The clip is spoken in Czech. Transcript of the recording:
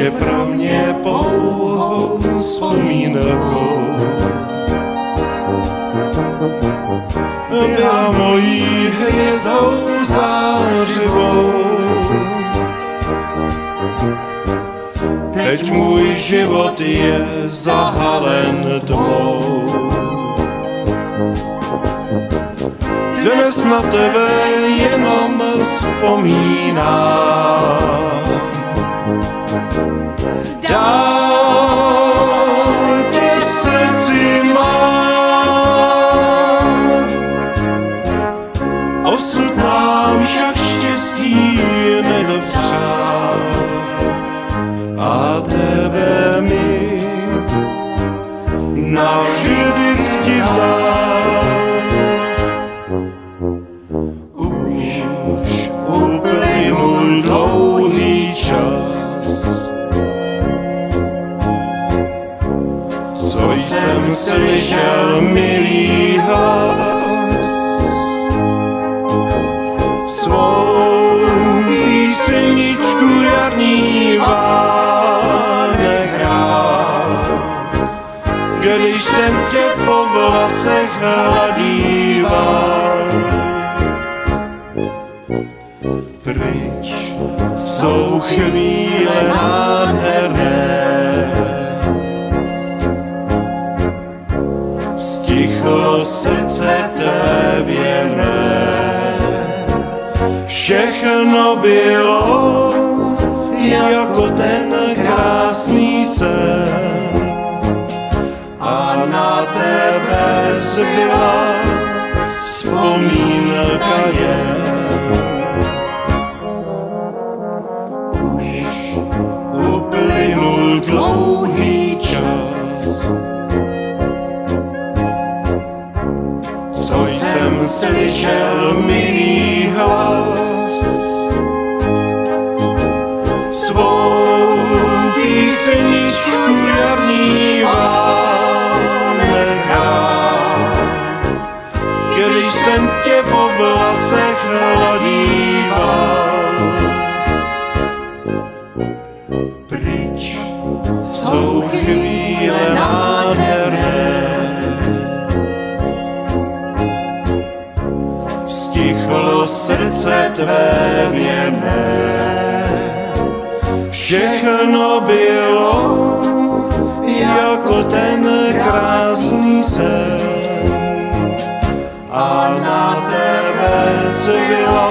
je pro mě pouhou vzpomínkou. Byla mojí hvězdou zářivou. Teď můj život je zahalen tmou. Dnes na tebe jenom vzpomínám. Navždy vždycky vzal. Už uplynul dlouhý čas, co jsem slyšel milý hlas. Když jsem tě po vlasech hladíval. Pryč jsou chvíle nádherné, stichlo srdce tvé věrné. Všechno bylo tebe zbyla vzpomínka jen. Už uplynul dlouhý čas, co jsem slyšel milý hladíval. Pryč jsou chvíle nádherné, vstichlo srdce tvé věrné. Všechno bylo jako ten krásný sen a na tebe zbyla